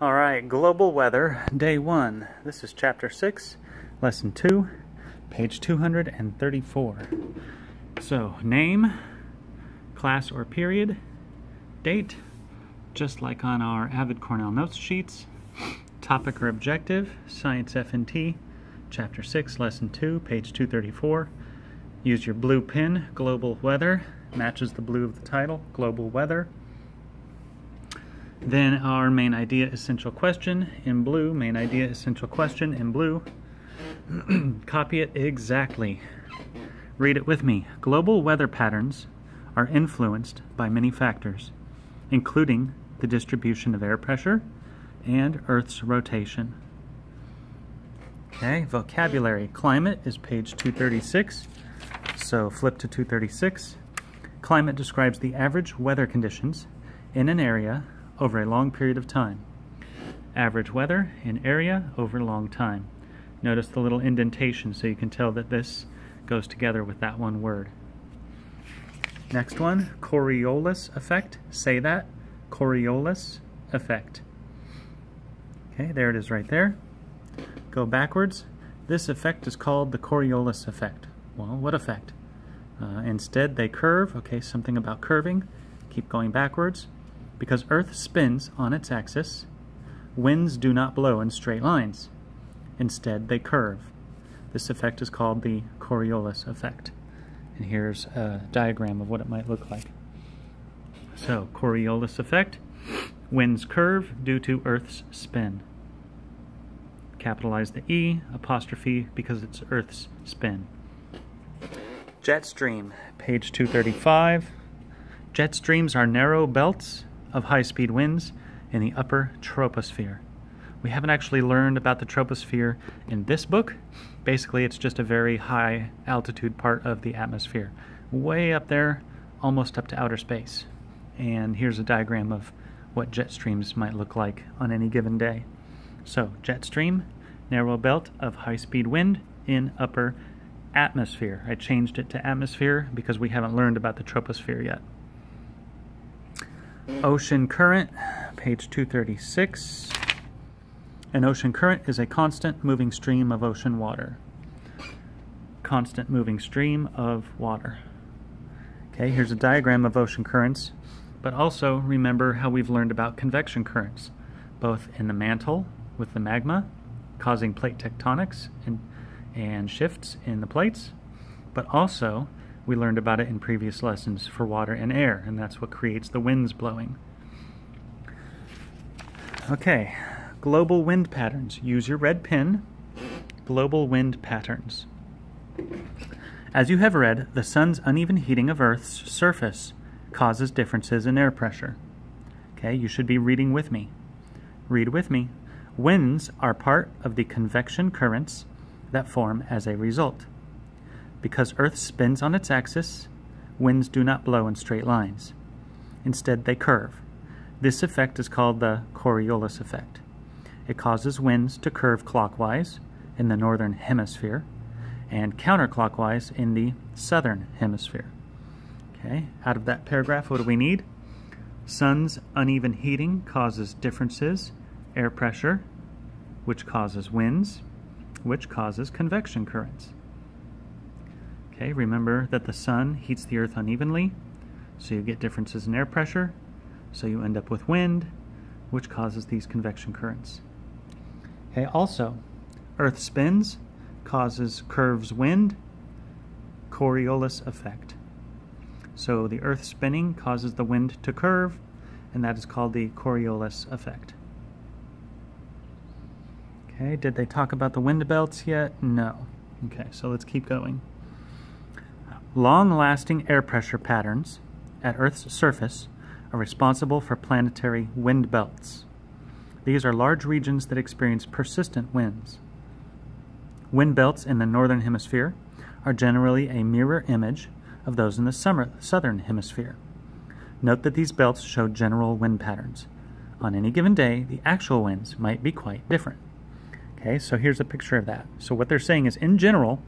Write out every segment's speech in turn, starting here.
All right, global weather, day one. This is chapter six, lesson two, page 234. So, name, class or period, date, just like on our Avid Cornell notes sheets, topic or objective, science FNT, chapter six, lesson two, page 234. Use your blue pen, global weather, matches the blue of the title, global weather. Then our main idea essential question in blue, main idea essential question in blue. Copy it exactly. Read it with me. Global weather patterns are influenced by many factors, including the distribution of air pressure and Earth's rotation. Okay, vocabulary. Climate is page 236. So flip to 236. Climate describes the average weather conditions in an area over a long period of time. Average weather in area over a long time. Notice the little indentation so you can tell that this goes together with that one word. Next one, Coriolis effect. Say that. Coriolis effect. Okay, there it is right there. Go backwards. This effect is called the Coriolis effect. Well, what effect? Uh, instead, they curve. Okay, something about curving. Keep going backwards. Because Earth spins on its axis, winds do not blow in straight lines. Instead, they curve. This effect is called the Coriolis effect. And here's a diagram of what it might look like. So, Coriolis effect, winds curve due to Earth's spin. Capitalize the E, apostrophe, because it's Earth's spin. Jet stream, page 235. Jet streams are narrow belts of high-speed winds in the upper troposphere. We haven't actually learned about the troposphere in this book. Basically, it's just a very high altitude part of the atmosphere. Way up there, almost up to outer space. And here's a diagram of what jet streams might look like on any given day. So, jet stream, narrow belt of high-speed wind in upper atmosphere. I changed it to atmosphere because we haven't learned about the troposphere yet. Ocean current, page 236. An ocean current is a constant moving stream of ocean water. Constant moving stream of water. Okay, here's a diagram of ocean currents, but also remember how we've learned about convection currents, both in the mantle with the magma, causing plate tectonics and, and shifts in the plates, but also we learned about it in previous lessons for water and air, and that's what creates the winds blowing. Okay, global wind patterns. Use your red pen. Global wind patterns. As you have read, the sun's uneven heating of Earth's surface causes differences in air pressure. Okay, you should be reading with me. Read with me. Winds are part of the convection currents that form as a result. Because Earth spins on its axis, winds do not blow in straight lines. Instead, they curve. This effect is called the Coriolis effect. It causes winds to curve clockwise in the northern hemisphere and counterclockwise in the southern hemisphere. Okay, out of that paragraph, what do we need? Sun's uneven heating causes differences, air pressure, which causes winds, which causes convection currents. Okay, remember that the sun heats the earth unevenly, so you get differences in air pressure, so you end up with wind, which causes these convection currents. Okay, also, earth spins, causes curves wind, Coriolis effect. So the earth spinning causes the wind to curve, and that is called the Coriolis effect. Okay, did they talk about the wind belts yet? No. Okay, so let's keep going. Long-lasting air pressure patterns at Earth's surface are responsible for planetary wind belts. These are large regions that experience persistent winds. Wind belts in the northern hemisphere are generally a mirror image of those in the summer, southern hemisphere. Note that these belts show general wind patterns. On any given day, the actual winds might be quite different. Okay, so here's a picture of that. So what they're saying is, in general,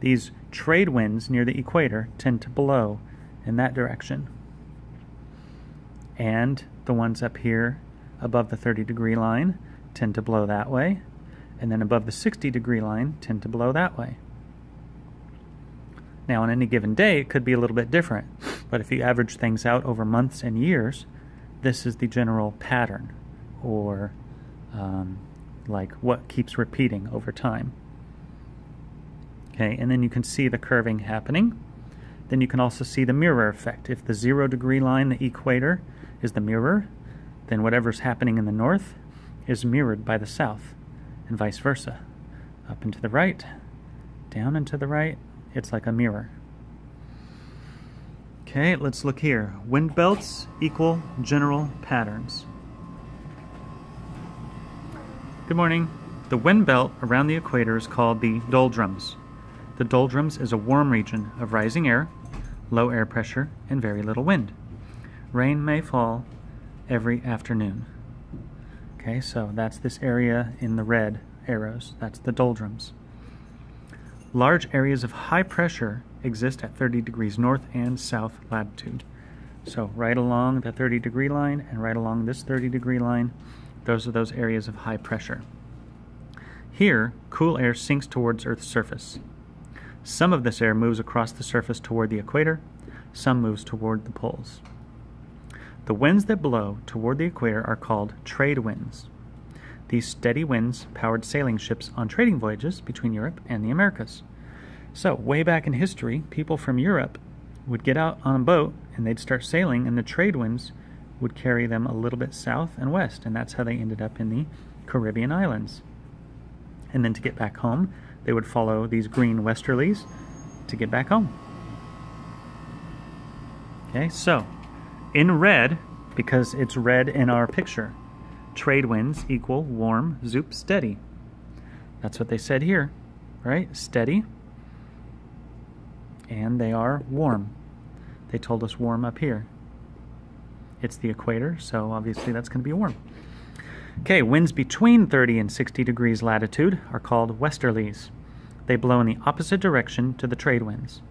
these trade winds near the equator tend to blow in that direction. And the ones up here above the 30 degree line tend to blow that way, and then above the 60 degree line tend to blow that way. Now, on any given day, it could be a little bit different, but if you average things out over months and years, this is the general pattern, or um, like what keeps repeating over time. Okay, and then you can see the curving happening. Then you can also see the mirror effect. If the zero degree line, the equator, is the mirror, then whatever's happening in the north is mirrored by the south, and vice versa. Up and to the right, down and to the right, it's like a mirror. Okay, let's look here. Wind belts equal general patterns. Good morning. The wind belt around the equator is called the doldrums. The doldrums is a warm region of rising air, low air pressure, and very little wind. Rain may fall every afternoon. Okay, so that's this area in the red arrows. That's the doldrums. Large areas of high pressure exist at 30 degrees north and south latitude. So right along the 30 degree line and right along this 30 degree line, those are those areas of high pressure. Here, cool air sinks towards Earth's surface. Some of this air moves across the surface toward the equator, some moves toward the poles. The winds that blow toward the equator are called trade winds. These steady winds powered sailing ships on trading voyages between Europe and the Americas. So, way back in history, people from Europe would get out on a boat and they'd start sailing, and the trade winds would carry them a little bit south and west, and that's how they ended up in the Caribbean islands. And then to get back home, they would follow these green westerlies to get back home. Okay, so in red, because it's red in our picture, trade winds equal warm, zoop, steady. That's what they said here, right? Steady. And they are warm. They told us warm up here. It's the equator, so obviously that's going to be warm. Okay, winds between 30 and 60 degrees latitude are called westerlies. They blow in the opposite direction to the trade winds.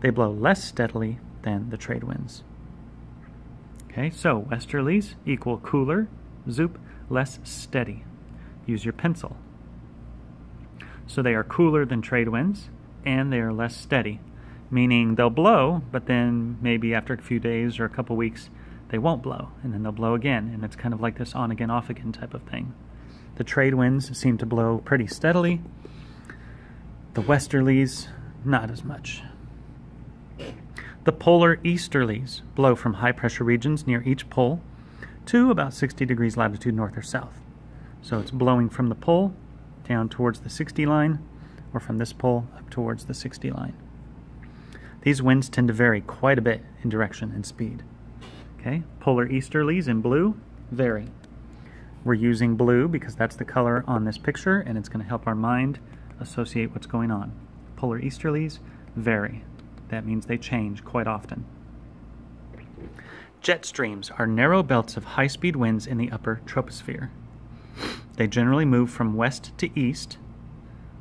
They blow less steadily than the trade winds. Okay, so westerlies equal cooler, zoop, less steady. Use your pencil. So they are cooler than trade winds and they are less steady, meaning they'll blow, but then maybe after a few days or a couple weeks, they won't blow, and then they'll blow again, and it's kind of like this on again, off again type of thing. The trade winds seem to blow pretty steadily, the westerlies, not as much. The polar easterlies blow from high pressure regions near each pole to about 60 degrees latitude north or south. So it's blowing from the pole down towards the 60 line or from this pole up towards the 60 line. These winds tend to vary quite a bit in direction and speed. Okay, polar easterlies in blue vary. We're using blue because that's the color on this picture and it's going to help our mind associate what's going on. Polar easterlies vary. That means they change quite often. Jet streams are narrow belts of high speed winds in the upper troposphere. They generally move from west to east,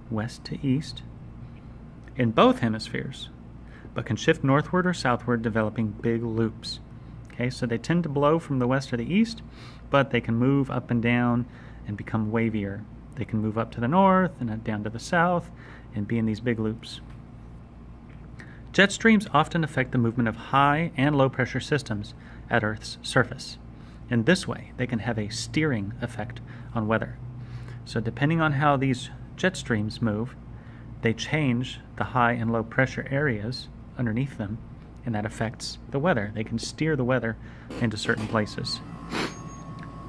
west to east, in both hemispheres, but can shift northward or southward, developing big loops. Okay, so they tend to blow from the west or the east, but they can move up and down and become wavier. They can move up to the north and down to the south and be in these big loops. Jet streams often affect the movement of high and low pressure systems at Earth's surface. In this way, they can have a steering effect on weather. So, depending on how these jet streams move, they change the high and low pressure areas underneath them, and that affects the weather. They can steer the weather into certain places.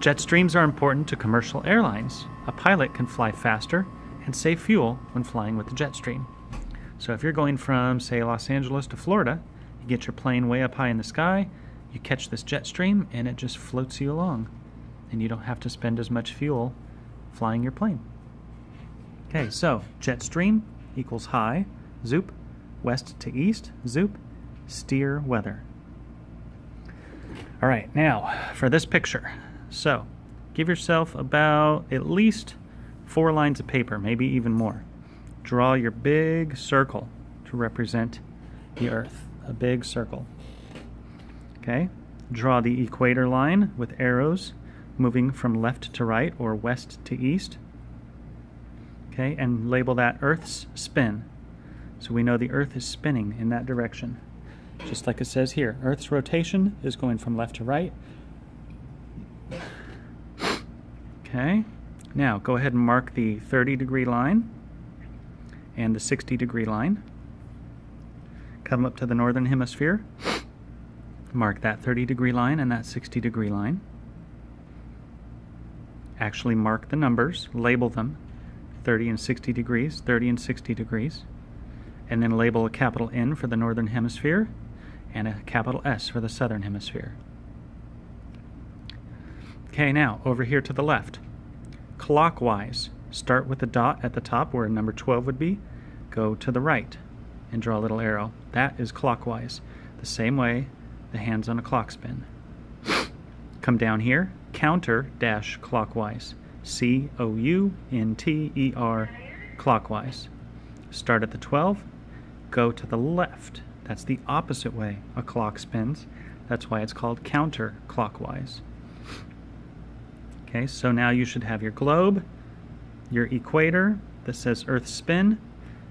Jet streams are important to commercial airlines. A pilot can fly faster and save fuel when flying with the jet stream. So if you're going from, say, Los Angeles to Florida, you get your plane way up high in the sky, you catch this jet stream, and it just floats you along. And you don't have to spend as much fuel flying your plane. Okay, so jet stream equals high, zoop, west to east, zoop, steer weather. All right, now for this picture. So give yourself about at least four lines of paper, maybe even more. Draw your big circle to represent the Earth, a big circle. Okay, draw the equator line with arrows moving from left to right or west to east. Okay, and label that Earth's spin. So we know the Earth is spinning in that direction. Just like it says here, Earth's rotation is going from left to right. Okay, now go ahead and mark the 30 degree line and the 60 degree line. Come up to the northern hemisphere. Mark that 30 degree line and that 60 degree line. Actually mark the numbers, label them 30 and 60 degrees, 30 and 60 degrees, and then label a capital N for the northern hemisphere and a capital S for the southern hemisphere. Okay, now over here to the left. Clockwise, start with the dot at the top where number 12 would be, go to the right and draw a little arrow. That is clockwise. The same way the hands on a clock spin. Come down here, counter dash clockwise. C O U N T E R clockwise. Start at the 12, go to the left. That's the opposite way a clock spins. That's why it's called counterclockwise. Okay, so now you should have your globe, your equator that says Earth spin,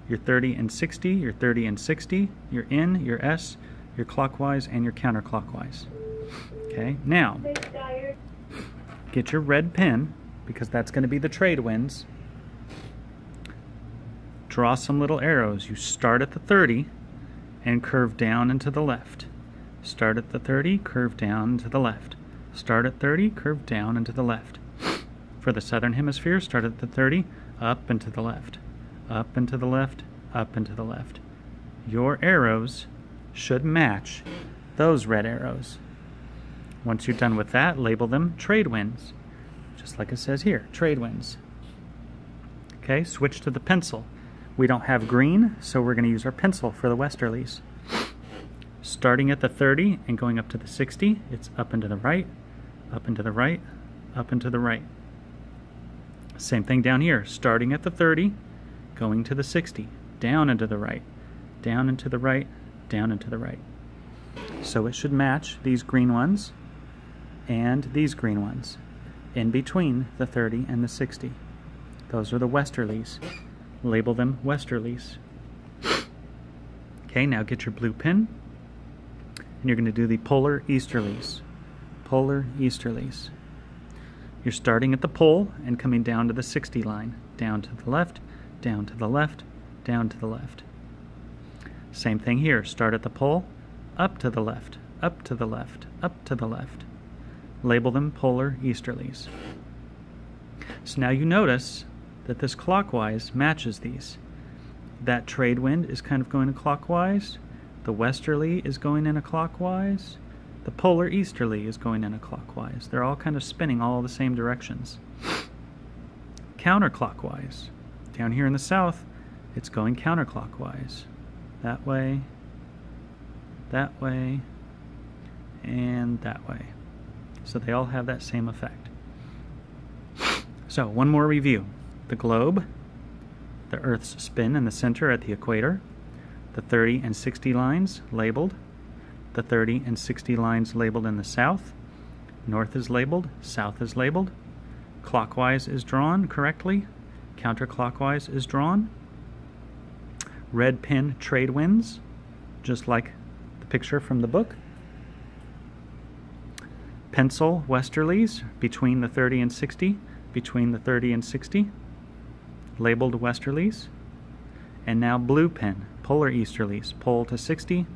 your 30 and 60, your 30 and 60, your N, your S, your clockwise, and your counterclockwise. Okay, now get your red pen because that's going to be the trade winds. Draw some little arrows. You start at the 30 and curve down and to the left. Start at the 30, curve down to the left. Start at 30, curve down and to the left. For the southern hemisphere, start at the 30, up and to the left. Up and to the left, up and to the left. Your arrows should match those red arrows. Once you're done with that, label them trade winds. Just like it says here, trade winds. Okay, switch to the pencil. We don't have green, so we're going to use our pencil for the westerlies. Starting at the 30 and going up to the 60, it's up and to the right, up and to the right, up and to the right. Same thing down here, starting at the 30, going to the 60, down and to the right, down and to the right, down and to the right. So it should match these green ones and these green ones in between the 30 and the 60. Those are the westerlies. Label them westerlies. Okay, now get your blue pen and you're going to do the polar easterlies. Polar easterlies. You're starting at the pole and coming down to the 60 line. Down to the left, down to the left, down to the left. Same thing here. Start at the pole, up to the left, up to the left, up to the left. Label them polar easterlies. So now you notice that this clockwise matches these. That trade wind is kind of going clockwise. The westerly is going in a clockwise. The polar easterly is going in a clockwise. They're all kind of spinning all the same directions. Counterclockwise. Down here in the south, it's going counterclockwise that way, that way, and that way. So they all have that same effect. So one more review. The globe, the Earth's spin in the center at the equator, the 30 and 60 lines labeled, the 30 and 60 lines labeled in the south, north is labeled, south is labeled, clockwise is drawn correctly, counterclockwise is drawn, red pen trade winds, just like the picture from the book. Pencil westerlies between the 30 and 60, between the 30 and 60, labeled westerlies. And now blue pen, polar easterlies, pole to 60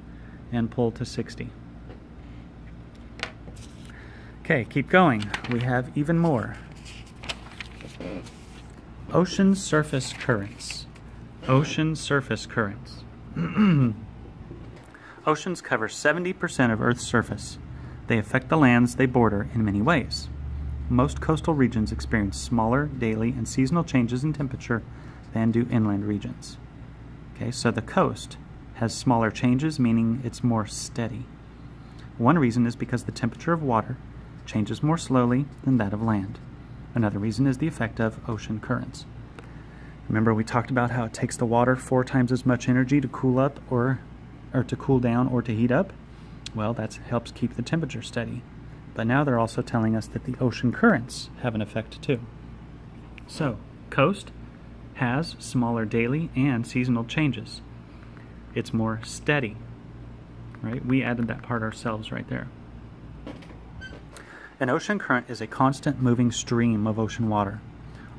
and pull to 60. Okay, keep going. We have even more. Ocean surface currents. Ocean surface currents. Oceans cover 70% of Earth's surface. They affect the lands they border in many ways. Most coastal regions experience smaller daily and seasonal changes in temperature than do inland regions. Okay, so the coast has smaller changes, meaning it's more steady. One reason is because the temperature of water changes more slowly than that of land. Another reason is the effect of ocean currents. Remember we talked about how it takes the water four times as much energy to cool up or, or to cool down or to heat up? Well, that helps keep the temperature steady but now they're also telling us that the ocean currents have an effect too. So, coast has smaller daily and seasonal changes. It's more steady, right? We added that part ourselves right there. An ocean current is a constant moving stream of ocean water.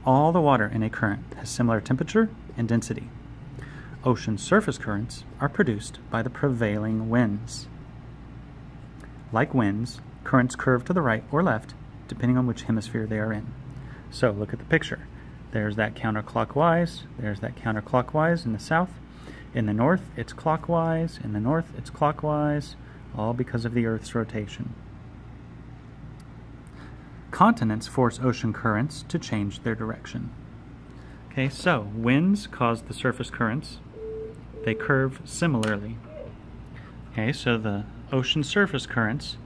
All the water in a current has similar temperature and density. Ocean surface currents are produced by the prevailing winds. Like winds, currents curve to the right or left depending on which hemisphere they are in. So look at the picture. There's that counterclockwise, there's that counterclockwise in the south. In the north, it's clockwise. In the north, it's clockwise, all because of the Earth's rotation. Continents force ocean currents to change their direction. Okay, so winds cause the surface currents. They curve similarly. Okay, so the ocean surface currents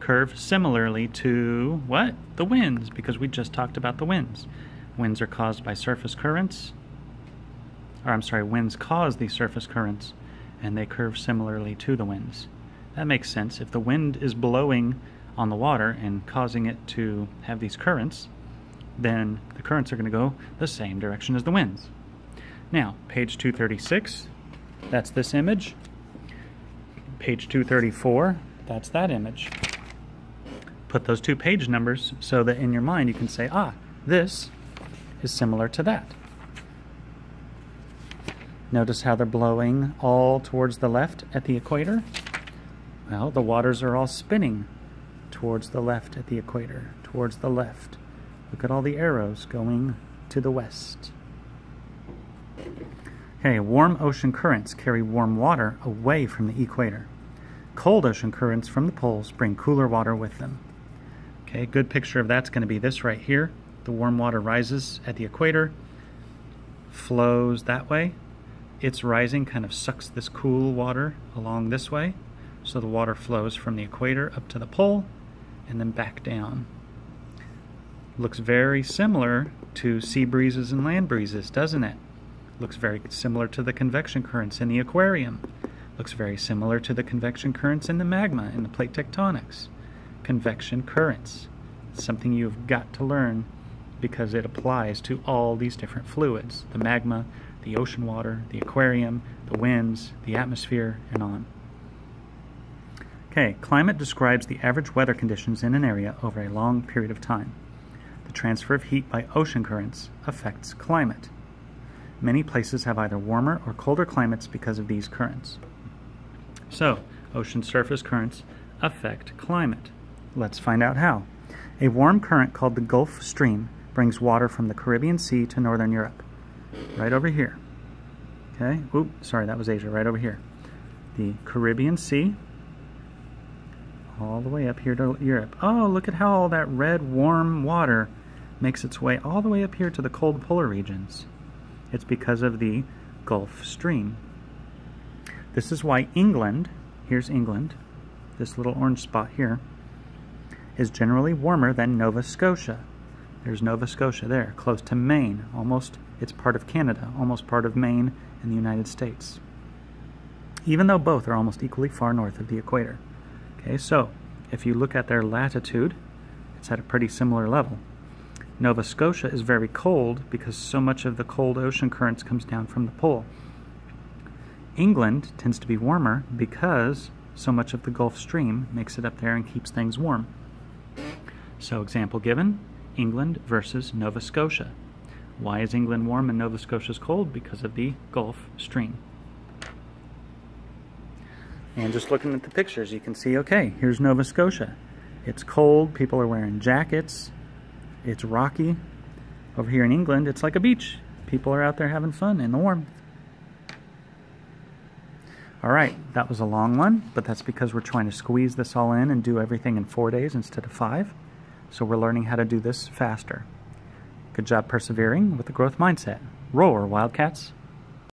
curve similarly to what? The winds, because we just talked about the winds. Winds are caused by surface currents, or I'm sorry, winds cause these surface currents, and they curve similarly to the winds. That makes sense. If the wind is blowing on the water and causing it to have these currents, then the currents are going to go the same direction as the winds. Now, page 236, that's this image. Page 234, that's that image. Put those two page numbers so that in your mind you can say, ah, this is similar to that. Notice how they're blowing all towards the left at the equator? Well, the waters are all spinning towards the left at the equator, towards the left. Look at all the arrows going to the west. Okay, warm ocean currents carry warm water away from the equator. Cold ocean currents from the poles bring cooler water with them. Okay, good picture of that's going to be this right here. The warm water rises at the equator, flows that way, its rising kind of sucks this cool water along this way. So the water flows from the equator up to the pole and then back down. Looks very similar to sea breezes and land breezes, doesn't it? Looks very similar to the convection currents in the aquarium. Looks very similar to the convection currents in the magma in the plate tectonics. Convection currents. Something you've got to learn because it applies to all these different fluids. The magma, the ocean water, the aquarium, the winds, the atmosphere, and on. Okay, climate describes the average weather conditions in an area over a long period of time. The transfer of heat by ocean currents affects climate. Many places have either warmer or colder climates because of these currents. So, ocean surface currents affect climate. Let's find out how. A warm current called the Gulf Stream brings water from the Caribbean Sea to northern Europe right over here. Okay, oop, sorry, that was Asia, right over here. The Caribbean Sea, all the way up here to Europe. Oh, look at how all that red, warm water makes its way all the way up here to the cold polar regions. It's because of the Gulf Stream. This is why England, here's England, this little orange spot here, is generally warmer than Nova Scotia. There's Nova Scotia there, close to Maine, almost it's part of Canada, almost part of Maine in the United States. Even though both are almost equally far north of the equator. Okay, so if you look at their latitude, it's at a pretty similar level. Nova Scotia is very cold because so much of the cold ocean currents comes down from the pole. England tends to be warmer because so much of the Gulf Stream makes it up there and keeps things warm. So example given, England versus Nova Scotia. Why is England warm and Nova Scotia's cold? Because of the Gulf Stream. And just looking at the pictures, you can see, okay, here's Nova Scotia. It's cold, people are wearing jackets, it's rocky. Over here in England, it's like a beach. People are out there having fun in the warmth. All right, that was a long one, but that's because we're trying to squeeze this all in and do everything in four days instead of five. So we're learning how to do this faster. Good job persevering with the growth mindset. Roar, Wildcats!